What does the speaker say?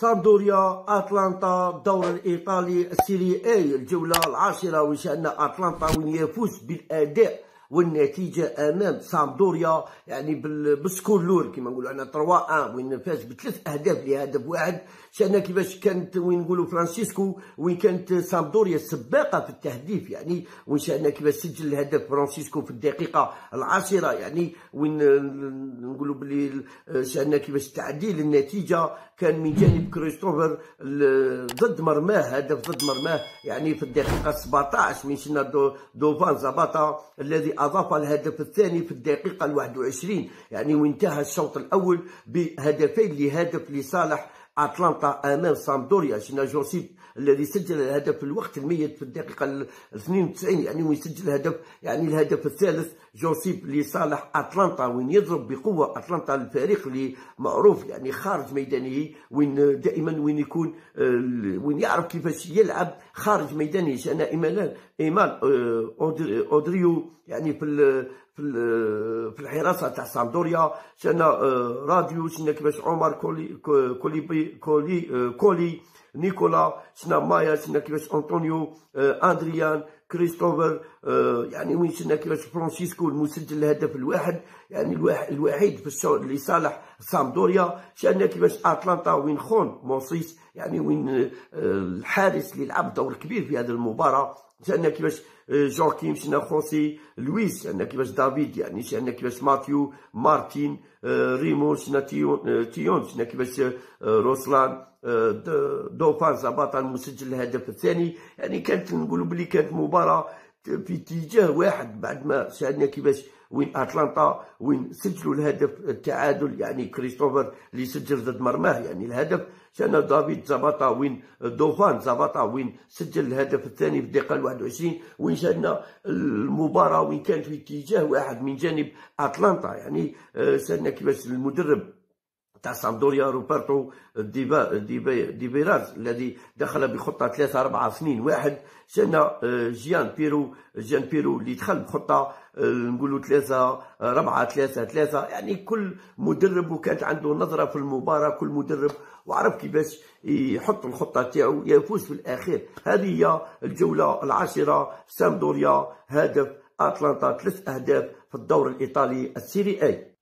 سامدوريا أتلانتا الدور الإيطالي ال Serie A الجولة العاشرة وشأن أتلانتا وين يفوز بالأداء. والنتيجة أمام سامدوريا يعني بال score كما نقولوا أنا 3 1 وين فاز بثلاث أهداف لهدف واحد. شانا كيفاش كانت وين نقولوا فرانسيسكو وين كانت سامدوريا سباقة في التهديف يعني وين شانا كيفاش سجل الهدف فرانسيسكو في الدقيقة العاشرة يعني وين نقولوا بلي شانا كيفاش تعديل النتيجة. كان من جانب كريستوفر ضد مرماه هدف ضد مرماه يعني في الدقيقة 17 من دو دوفان زاباتا الذي أضاف الهدف الثاني في الدقيقة ال 21 يعني وانتهى الشوط الأول بهدفين لهدف لصالح اتلانتا آمام سامدوريا شنا جوسيب الذي سجل الهدف في الوقت الميت في الدقيقة 92 يعني وين سجل الهدف يعني الهدف الثالث جوسيب لصالح اتلانتا وين يضرب بقوة اتلانتا الفريق اللي معروف يعني خارج ميدانه وين دائما وين يكون وين يعرف كيفاش يلعب خارج ميدانه شان ايمان ايمان آه، أودريو يعني في في الحراسة تاع سامدوريا شنا آه، راديو شنا كيفاش عمر كولي كولي كولي آه، كولي نيكولا شنا مايا شنا كيفاش انطونيو اندريان كريستوفر يعني وين شنا كيفاش فرانسيسكو المسجل الهدف الواحد يعني الوحيد في الشوط لصالح سامدوريا شانا كيفاش اتلانتا وين خون موسيس يعني وين الحارس اللي لعب دور كبير في هذه المباراه شانا كيفاش جوكيم شنا خوسي لويس شنا كيفاش دافيد يعني شنا كيفاش ماتيو مارتين ريمو شنا تيون شنا كيفاش روسلان دوفان زباطا المسجل الهدف الثاني. يعني كانت نقولوا بلي كانت مباراة في اتجاه واحد بعد ما شاهدنا كيفاش وين أتلانتا وين سجلوا الهدف التعادل. يعني كريستوفر اللي سجل ضد مرماه يعني الهدف شان دافيد زاباتا وين دوفان زاباتا وين سجل الهدف الثاني في الدقيقة 21 وين شاهدنا المباراة وين كانت في اتجاه واحد من جانب أتلانتا. يعني شاهدنا كيفاش المدرب تاع سامدوريا روبرتو ديبيراز الذي دخل بخطة ثلاثة أربعة اثنين واحد. شنا آه، جيان بيرو جيان بيرو اللي دخل بخطة آه، نقولوا ثلاثة ربعة ثلاثة ثلاثة. يعني كل مدرب وكانت عنده نظرة في المباراة كل مدرب وعرف كيفاش يحط الخطة تاعو يفوز في الأخير هذه هي الجولة العاشرة. سامدوريا هدف أتلانتا ثلاث أهداف في الدور الإيطالي ال Serie A.